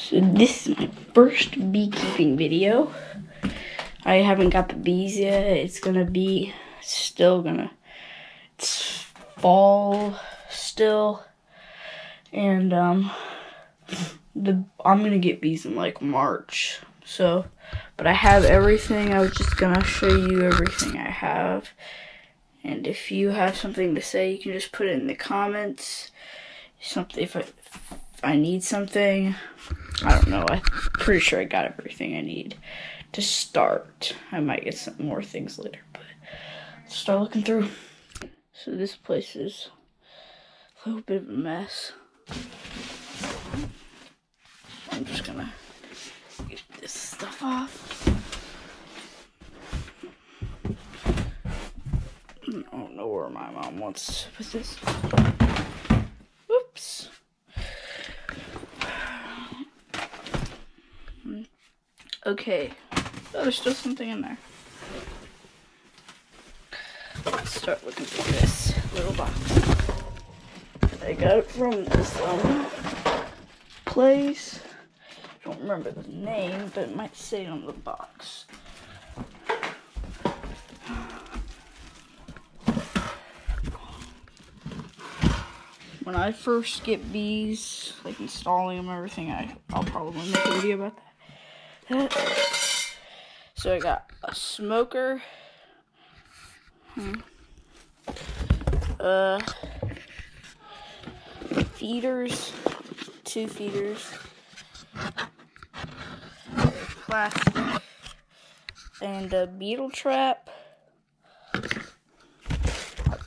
So this is my first beekeeping video. I haven't got the bees yet. It's gonna be still gonna it's fall still. And um the I'm gonna get bees in like March. So but I have everything. I was just gonna show you everything I have. And if you have something to say, you can just put it in the comments. Something if I, I need something, I don't know. I'm pretty sure I got everything I need to start. I might get some more things later, but start looking through. So this place is a little bit of a mess. I'm just gonna get this stuff off. I don't know where my mom wants to put this. Whoops. Okay. Oh, there's still something in there. Let's start looking through this little box. I got it from this um place. I don't remember the name, but it might say on the box. When I first get bees, like installing them everything, I, I'll probably make a video about that. So I got a smoker. Hmm. Uh, feeders, two feeders, plastic, and a beetle trap, a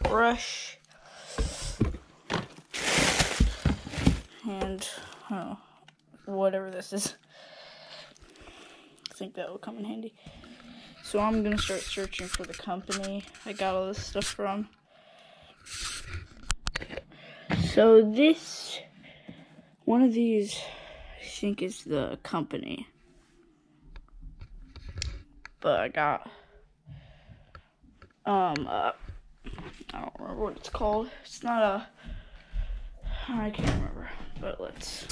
brush, and oh, whatever this is. Think that will come in handy. So I'm gonna start searching for the company I got all this stuff from. So this, one of these, I think is the company. But I got, um, uh, I don't remember what it's called. It's not a, I can't remember, but let's,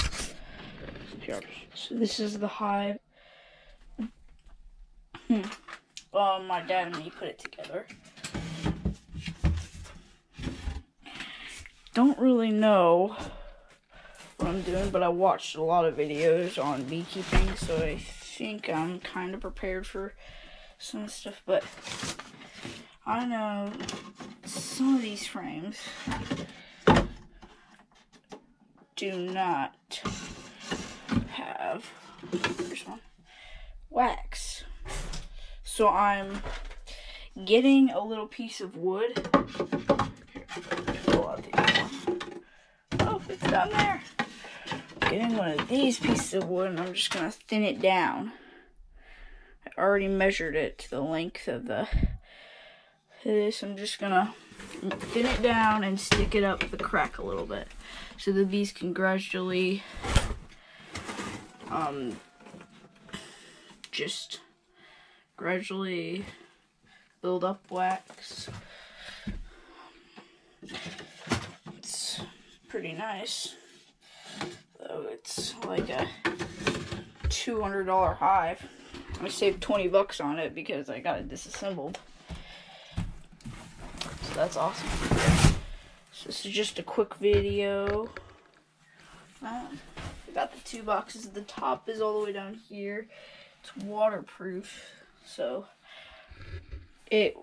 here. So this is the hive. Hmm. Um, my dad and me put it together. Don't really know what I'm doing, but I watched a lot of videos on beekeeping, so I think I'm kind of prepared for some stuff, but I know some of these frames do not have, there's one, wax. So I'm getting a little piece of wood. Oh, it's down there. Getting one of these pieces of wood and I'm just gonna thin it down. I already measured it to the length of the this. I'm just gonna thin it down and stick it up the crack a little bit so the bees can gradually um just gradually build up wax. It's pretty nice. Though it's like a $200 hive. I saved 20 bucks on it because I got it disassembled. So that's awesome. So this is just a quick video. Um, got the two boxes. The top is all the way down here. It's waterproof. So it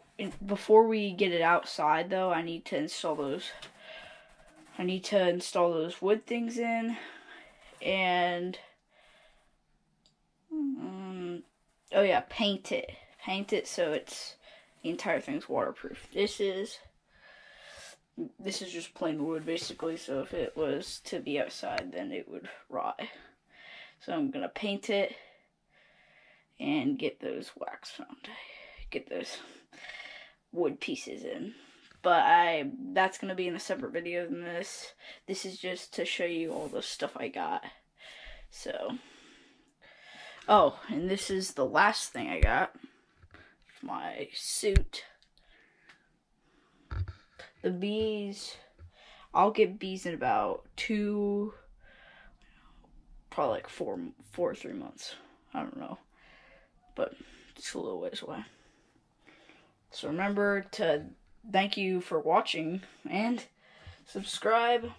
before we get it outside though, I need to install those I need to install those wood things in and um, oh yeah, paint it. Paint it so it's the entire thing's waterproof. This is this is just plain wood basically, so if it was to be outside then it would rot. So I'm gonna paint it and get those wax found. Get those wood pieces in. But I that's gonna be in a separate video than this. This is just to show you all the stuff I got. So Oh, and this is the last thing I got. My suit. The bees I'll get bees in about two probably like four, four or three months. I don't know, but it's a little ways away. So remember to thank you for watching and subscribe